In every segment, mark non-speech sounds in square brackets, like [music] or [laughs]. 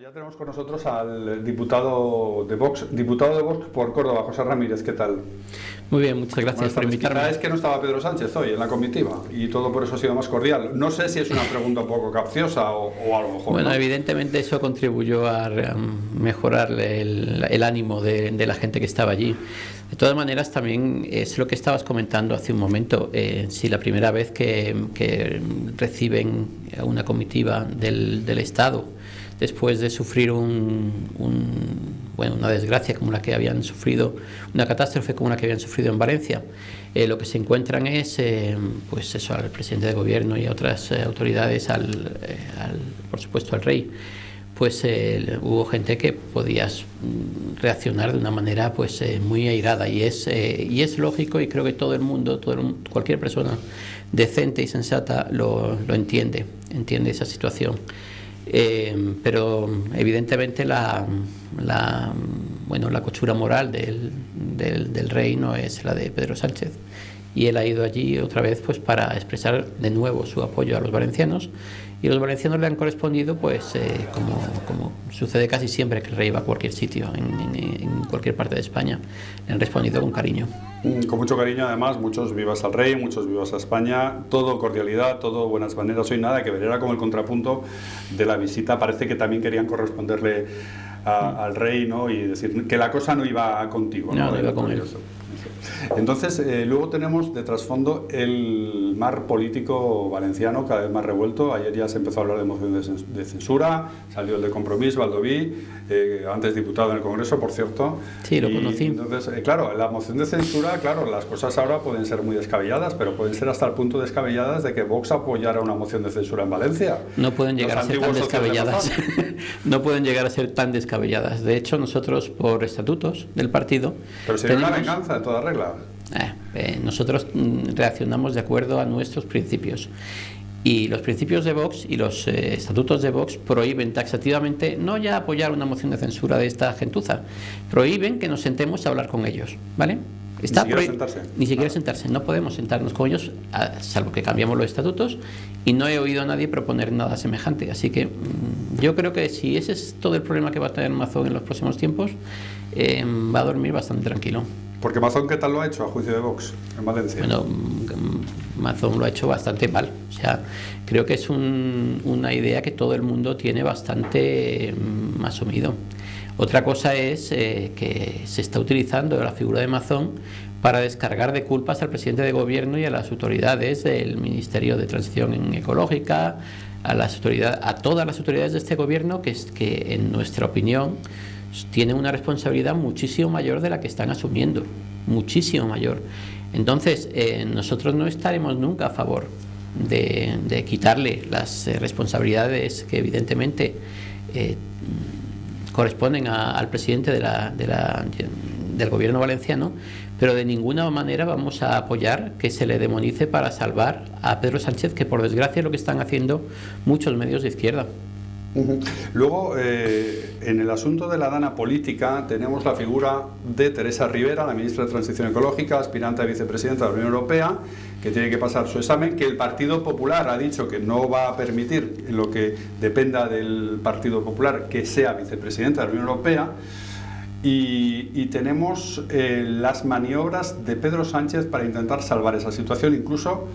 pues ya tenemos con nosotros al diputado de Vox, diputado de Vox por Córdoba, José Ramírez, ¿qué tal? Muy bien, muchas gracias por invitarme. Es que no estaba Pedro Sánchez hoy en la comitiva y todo por eso ha sido más cordial. No sé si es una pregunta un poco capciosa o, a lo mejor. Bueno, evidentemente eso contribuyó a mejorar el, ánimo de, la gente que estaba allí. De todas maneras, también es lo que estabas comentando hace un momento. Eh, si la primera vez que, reciben una comitiva del, del Estado, después de sufrir un, bueno, una desgracia como la que habían sufrido, una catástrofe como la que habían sufrido en Valencia. Eh, lo que se encuentran es, eh, pues eso, al presidente de gobierno y a otras eh, autoridades, al, por supuesto al rey. Pues hubo gente que podía mm, reaccionar de una manera pues muy airada y es y es lógico y creo que todo el mundo, todo cualquier persona decente y sensata lo, lo entiende, entiende esa situación. Eh, pero evidentemente la, la, bueno, la cochura moral del, del, del, es la de Pedro Sánchez. Y él ha ido allí otra vez pues, para expresar de nuevo su apoyo a los valencianos y los valencianos le han correspondido, pues eh, como, como, sucede casi siempre que el rey va a cualquier sitio, en, en, cualquier parte de España, le han respondido con cariño. Mm, con mucho cariño además, muchos vivas al rey, muchos vivas a España, todo cordialidad, todo buenas maneras, hoy nada que ver, era como el contrapunto de la visita, parece que también querían corresponderle al rey ¿no? y decir que la cosa no iba contigo. No, no, iba con él. Entonces, eh, luego tenemos de trasfondo el mar político valenciano cada vez más revuelto. Ayer ya se empezó a hablar de moción de censura, salió el de compromiso, Valdoví, eh, antes diputado en el Congreso, por cierto. Sí, lo conocí. Entonces, eh, claro, la moción de censura, claro, las cosas ahora pueden ser muy descabelladas, pero pueden ser hasta el punto descabelladas de que Vox apoyara una moción de censura en Valencia. No pueden llegar a ser tan descabelladas. [laughs] no pueden llegar a ser tan descabelladas. De hecho, nosotros, por estatutos del partido. Pero sería una venganza de toda regla. Eh, eh, nosotros mm, reaccionamos de acuerdo a nuestros principios. Y los principios de Vox y los eh, estatutos de Vox prohíben taxativamente no ya apoyar una moción de censura de esta gentuza, prohíben que nos sentemos a hablar con ellos, ¿vale? Está ni siquiera sentarse. Ni siquiera sentarse. No podemos sentarnos con ellos, salvo que cambiamos los estatutos, y no he oído a nadie proponer nada semejante. Así que mm, yo creo que si ese es todo el problema que va a tener Mazón en los próximos tiempos, va a dormir bastante tranquilo. Porque Mazón, ¿qué tal lo ha hecho a juicio de Vox en Valencia? Bueno, mm, Mazón lo ha hecho bastante mal. O sea, creo que es una idea que todo el mundo tiene bastante mm, asumido. Otra cosa es eh, que se está utilizando la figura de Mazón para descargar de culpas al presidente de gobierno y a las autoridades del Ministerio de Transición Ecológica, a las autoridades, a todas las autoridades de este gobierno que, es, que en nuestra opinión tienen una responsabilidad muchísimo mayor de la que están asumiendo, muchísimo mayor. Entonces, eh, nosotros no estaremos nunca a favor de, quitarle las eh, responsabilidades que evidentemente eh, corresponden al presidente de la, del gobierno valenciano, pero de ninguna manera vamos a apoyar que se le demonice para salvar a Pedro Sánchez, que por desgracia es lo que están haciendo muchos medios de izquierda. Luego, eh, en el asunto de la dana política, tenemos la figura de Teresa Rivera, la ministra de Transición Ecológica, aspirante a vicepresidenta de la Unión Europea, que tiene que pasar su examen, que el Partido Popular ha dicho que no va a permitir, en lo que dependa del Partido Popular, que sea vicepresidenta de la Unión Europea. Y, tenemos eh, las maniobras de Pedro Sánchez para intentar salvar esa situación, incluso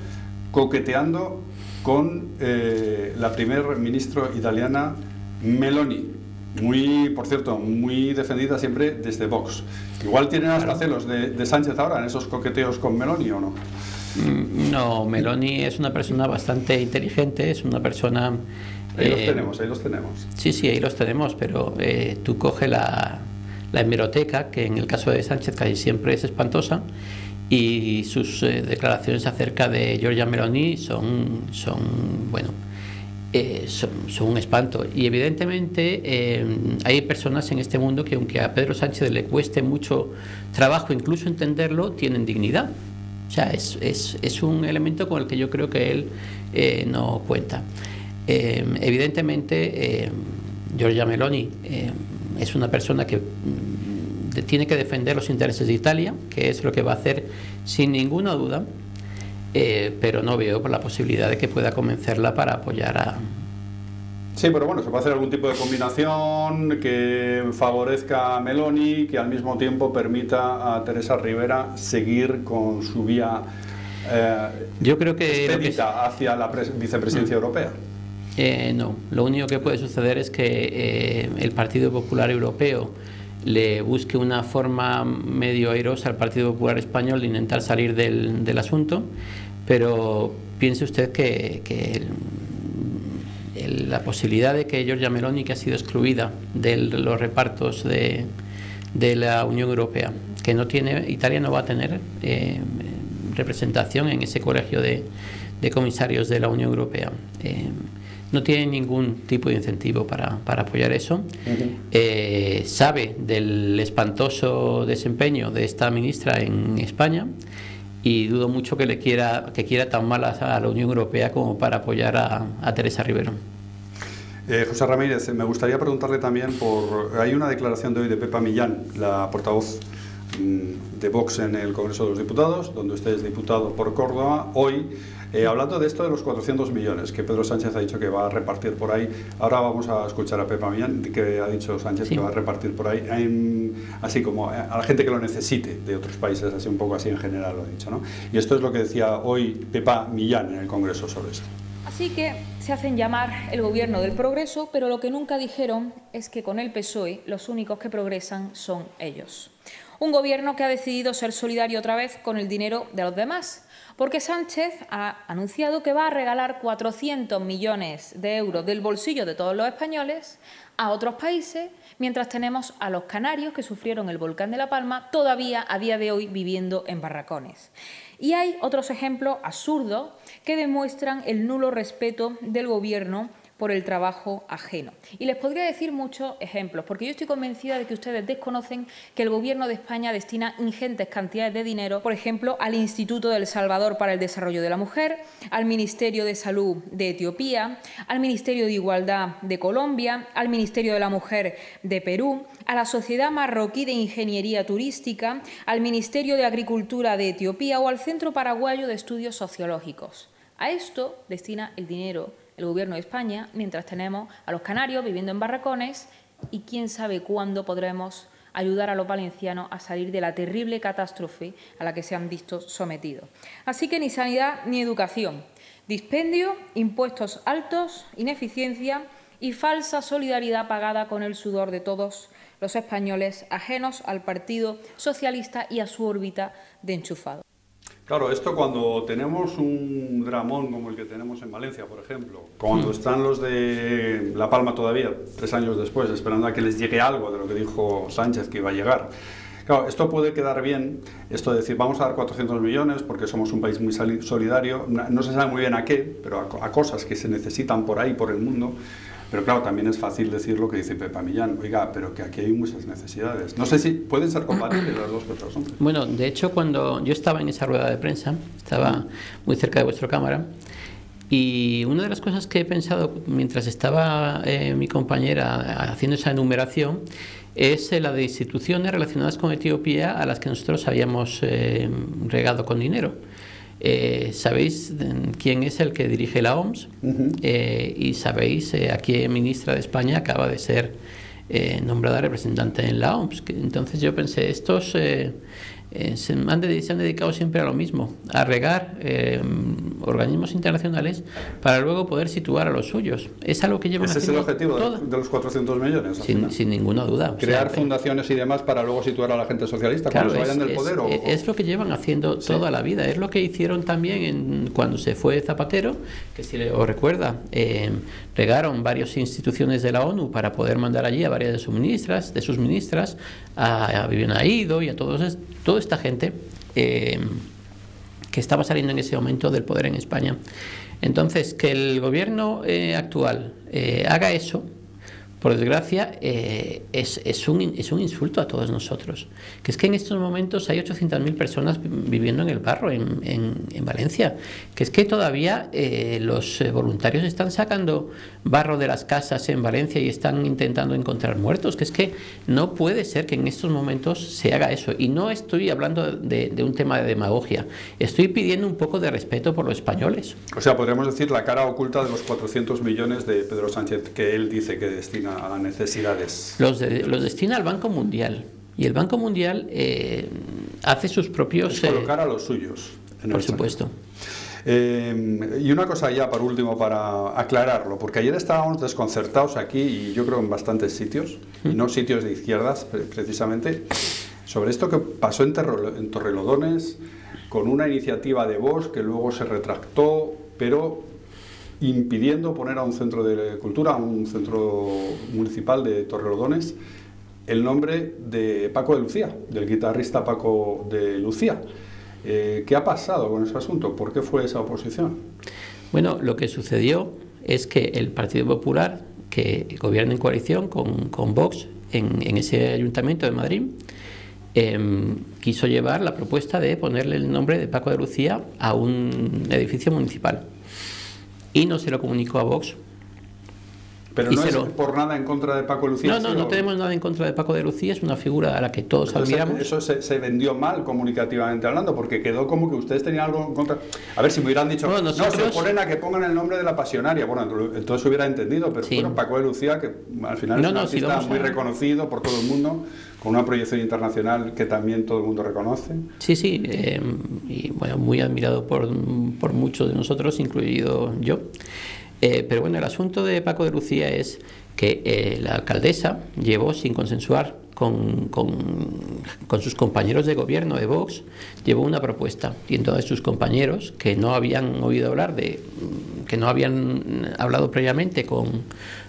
coqueteando con eh, la primer ministra italiana Meloni, muy, por cierto, muy defendida siempre desde Vox. Igual tienen hasta celos de, Sánchez ahora en esos coqueteos con Meloni o no. Mm, no, Meloni es una persona bastante inteligente, es una persona... Ahí los eh, tenemos, ahí los tenemos. Sí, sí, ahí los tenemos, pero eh, tú coge la, la hemeroteca, que en el caso de Sánchez casi siempre es espantosa, y sus eh, declaraciones acerca de Giorgia Meloni son, son bueno, eh, son, un espanto. Y evidentemente eh, hay personas en este mundo que aunque a Pedro Sánchez le cueste mucho trabajo incluso entenderlo, tienen dignidad. O sea, es, es, es un elemento con el que yo creo que él no cuenta. evidentemente, Giorgia Meloni es una persona que tiene que defender los intereses de Italia, que es lo que va a hacer sin ninguna duda, eh, pero no veo por la posibilidad de que pueda convencerla para apoyar a, Sí, pero bueno, se puede hacer algún tipo de combinación que favorezca a Meloni, que al mismo tiempo permita a Teresa Rivera seguir con su vía eh, Yo creo que, hacia la vicepresidencia mm. europea. Eh, no, lo único que puede suceder es que eh, el Partido Popular Europeo le busque una forma medio airosa al Partido Popular Español de intentar salir del, del asunto, pero piense usted que, que la posibilidad de que Giorgia Meloni, que ha sido excluida de los repartos de, de la Unión Europea, que no tiene, Italia no va a tener eh, representación en ese colegio de, de, comisarios de la Unión Europea. Eh, no tiene ningún tipo de incentivo para, para apoyar eso. Eh, sabe del espantoso desempeño de esta ministra en España y dudo mucho que le quiera que quiera tan mal a, la Unión Europea como para apoyar a, Teresa Rivero. Eh, José Ramírez, me gustaría preguntarle también por... Hay una declaración de hoy de Pepa Millán, la portavoz de Vox en el Congreso de los Diputados, donde usted es diputado por Córdoba. Hoy eh, hablando de esto de los 400 millones que Pedro Sánchez ha dicho que va a repartir por ahí, ahora vamos a escuchar a Pepa Millán, que ha dicho Sánchez que va a repartir por ahí, así como a la gente que lo necesite de otros países, así un poco así en general lo ha dicho. ¿no? Y esto es lo que decía hoy Pepa Millán en el Congreso sobre esto. Así que se hacen llamar el gobierno del progreso, pero lo que nunca dijeron es que con el PSOE los únicos que progresan son ellos. Un gobierno que ha decidido ser solidario otra vez con el dinero de los demás, porque Sánchez ha anunciado que va a regalar 400 millones de euros del bolsillo de todos los españoles a otros países, mientras tenemos a los canarios que sufrieron el volcán de La Palma todavía a día de hoy viviendo en barracones. Y hay otros ejemplos absurdos que demuestran el nulo respeto del Gobierno por el trabajo ajeno. Y les podría decir muchos ejemplos, porque yo estoy convencida de que ustedes desconocen que el Gobierno de España destina ingentes cantidades de dinero, por ejemplo, al Instituto del Salvador para el Desarrollo de la Mujer, al Ministerio de Salud de Etiopía, al Ministerio de Igualdad de Colombia, al Ministerio de la Mujer de Perú, a la Sociedad Marroquí de Ingeniería Turística, al Ministerio de Agricultura de Etiopía o al Centro Paraguayo de Estudios Sociológicos. A esto destina el dinero el Gobierno de España, mientras tenemos a los canarios viviendo en barracones y quién sabe cuándo podremos ayudar a los valencianos a salir de la terrible catástrofe a la que se han visto sometidos. Así que ni sanidad ni educación. Dispendio, impuestos altos, ineficiencia y falsa solidaridad pagada con el sudor de todos los españoles ajenos al Partido Socialista y a su órbita de enchufado. Claro, esto cuando tenemos un dramón como el que tenemos en Valencia, por ejemplo, cuando hmm. están los de La Palma todavía, tres años después, esperando a que les llegue algo de lo que dijo Sánchez que iba a llegar. Claro, esto puede quedar bien, esto de decir, vamos a dar 400 millones porque somos un país muy solidario, no se sabe muy bien a qué, pero a, a cosas que se necesitan por ahí, por el mundo. Pero claro, también es fácil decir lo que dice Pepa Millán, oiga, pero que aquí hay muchas necesidades. No sé si pueden ser compatibles las dos cosas. Bueno, de hecho, cuando yo estaba en esa rueda de prensa, estaba muy cerca de vuestra cámara, y una de las cosas que he pensado mientras estaba eh, mi compañera haciendo esa enumeración es la de instituciones relacionadas con Etiopía a las que nosotros habíamos eh, regado con dinero. Eh, sabéis quién es el que dirige la OMS eh, y sabéis eh, a qué ministra de España acaba de ser nombrada representante en la OMS. Entonces yo pensé, estos eh, se, han dedicado siempre a lo mismo, a regar eh, organismos internacionales para luego poder situar a los suyos. Es algo que llevan Ese es el objetivo de, los 400 millones. Sin, ninguna duda. Crear fundaciones y demás para luego situar a la gente socialista cuando se vayan del poder. Es, lo que llevan haciendo toda la vida. Es lo que hicieron también en, cuando se fue Zapatero, que si os recuerda, eh, regaron varias instituciones de la ONU para poder mandar allí a varias de sus ministras, de sus ministras, a, a Viviana Aido y a todos, toda esta gente eh, que estaba saliendo en ese momento del poder en España. Entonces, que el gobierno eh, actual eh, haga eso, por desgracia, eh, es, es, un, es un insulto a todos nosotros. Que es que en estos momentos hay 800.000 personas viviendo en el barro, en, en, Valencia. Que es que todavía eh, los eh, voluntarios están sacando barro de las casas en Valencia y están intentando encontrar muertos. Que es que no puede ser que en estos momentos se haga eso. Y no estoy hablando de, de un tema de demagogia. Estoy pidiendo un poco de respeto por los españoles. O sea, podríamos decir la cara oculta de los 400 millones de Pedro Sánchez que él dice que destina a las necesidades? Los, los destina al Banco Mundial. Y el Banco Mundial eh, hace sus propios... Es colocar a los suyos. por supuesto. Eh, y una cosa ya por último para aclararlo, porque ayer estábamos desconcertados aquí y yo creo en bastantes sitios, y no sitios de izquierdas precisamente, sobre esto que pasó en, en Torrelodones con una iniciativa de Vox que luego se retractó, pero impidiendo poner a un centro de cultura, a un centro municipal de Torrelodones, el nombre de Paco de Lucía, del guitarrista Paco de Lucía. Eh, ¿Qué ha pasado con ese asunto? ¿Por qué fue esa oposición? Bueno, lo que sucedió es que el Partido Popular, que gobierna en coalición con, con Vox en, ese ayuntamiento de Madrid, em, quiso llevar la propuesta de ponerle el nombre de Paco de Lucía a un edificio municipal y no se lo comunicó a Vox. Pero no es por nada en contra de Paco de Lucía. No, no, no tenemos nada en contra de Paco de Lucía, es una figura a la que todos admiramos. Eso se, vendió mal comunicativamente hablando, porque quedó como que ustedes tenían algo en contra. A ver, si me hubieran dicho, no, se oponen a que pongan el nombre de la pasionaria. Bueno, entonces hubiera entendido, pero bueno, Paco de Lucía, que al final es un artista muy reconocido por todo el mundo, con una proyección internacional que también todo el mundo reconoce. Sí, sí, eh, y bueno, muy admirado por, por muchos de nosotros, incluido yo. Eh, pero bueno, el asunto de Paco de Lucía es que eh, la alcaldesa llevó sin consensuar con, con, sus compañeros de gobierno de Vox, llevó una propuesta y entonces sus compañeros que no habían oído hablar de, que no habían hablado previamente con,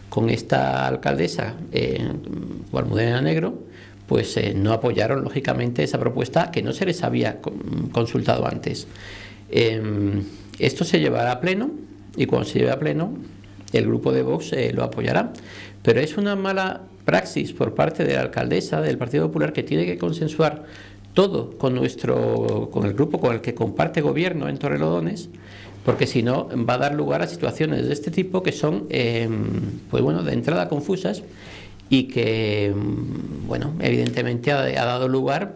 con esta alcaldesa, eh, Gualmudena Negro, pues eh, no apoyaron lógicamente esa propuesta que no se les había consultado antes. Em, esto se llevará a pleno y cuando se lleve a pleno, el grupo de Vox eh, lo apoyará. Pero es una mala praxis por parte de la alcaldesa del Partido Popular que tiene que consensuar todo con nuestro con el grupo con el que comparte gobierno en Torrelodones porque si no va a dar lugar a situaciones de este tipo que son em, pues bueno de entrada confusas y que em, bueno evidentemente ha, ha dado lugar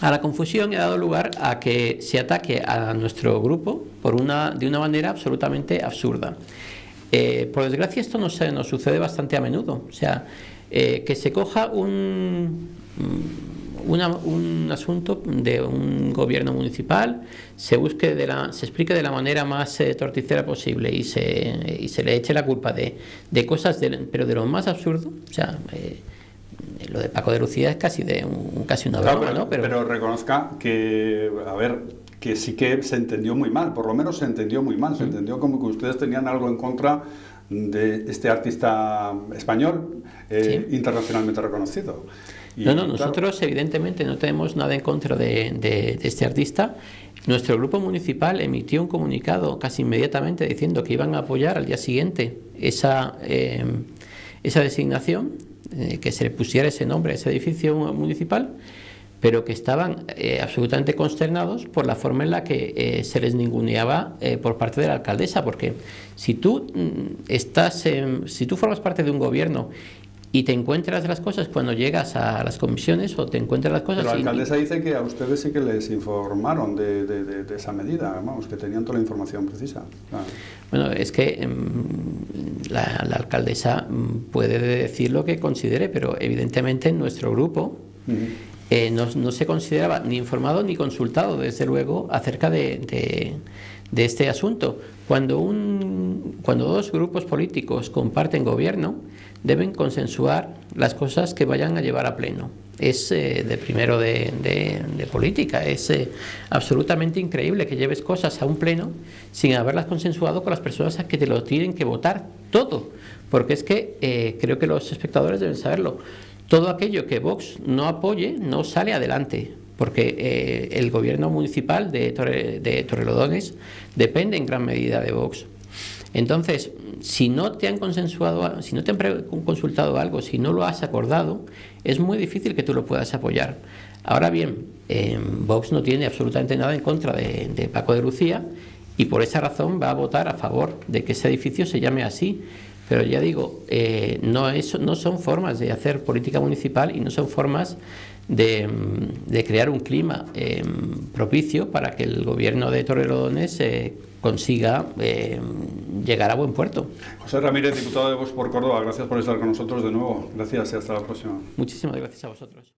a la confusión ha dado lugar a que se ataque a nuestro grupo por una, de una manera absolutamente absurda. Eh, por desgracia esto nos, nos sucede bastante a menudo, o sea, eh, que se coja un, un asunto de un gobierno municipal, se busque de la, se explique de la manera más eh, torticera posible y se, y se le eche la culpa de, de cosas, de, pero de lo más absurdo, o sea, lo de Paco de Lucía es casi de un, casi una broma, ¿no? Pero, reconozca que, a ver, que sí que se entendió muy mal, por lo menos se entendió muy mal, se entendió como que ustedes tenían algo en contra de este artista español eh, internacionalmente reconocido. no, no, nosotros evidentemente no tenemos nada en contra de, este artista. Nuestro grupo municipal emitió un comunicado casi inmediatamente diciendo que iban a apoyar al día siguiente esa, eh, esa designación eh, que se le pusiera ese nombre a ese edificio municipal, pero que estaban eh, absolutamente consternados por la forma en la que eh, se les ninguneaba por parte de la alcaldesa, porque si tú mm, estás, si tú formas parte de un gobierno y te encuentras las cosas cuando llegas a las comisiones o te encuentras las cosas. Pero la alcaldesa dice que a ustedes sí que les informaron de, de, esa medida, vamos, que tenían toda la información precisa. Bueno, es que em, la, alcaldesa mm, puede decir lo que considere, pero evidentemente en nuestro grupo eh, no, no, se consideraba ni informado ni consultado, desde luego, acerca de, de este asunto. Cuando, un, cuando dos grupos políticos comparten gobierno, deben consensuar las cosas que vayan a llevar a pleno. Es eh, de primero de, política, es eh, absolutamente increíble que lleves cosas a un pleno sin haberlas consensuado con las personas a que te lo tienen que votar todo, porque es que eh, creo que los espectadores deben saberlo. Todo aquello que Vox no apoye no sale adelante, porque el gobierno municipal de, de Torrelodones depende en gran medida de Vox. Entonces, si no te han consensuado, si no te han consultado algo, si no lo has acordado, es muy difícil que tú lo puedas apoyar. Ahora bien, eh, Vox no tiene absolutamente nada en contra de, Paco de Lucía y por esa razón va a votar a favor de que ese edificio se llame así. Pero ya digo, eh, no, no son formas de hacer política municipal y no son formas de, crear un clima eh, propicio para que el gobierno de Torrelodones consiga llegar a buen puerto. José Ramírez, diputado de Vox por Córdoba, gracias por estar con nosotros de nuevo. Gracias y hasta la próxima. Muchísimas gracias a vosotros.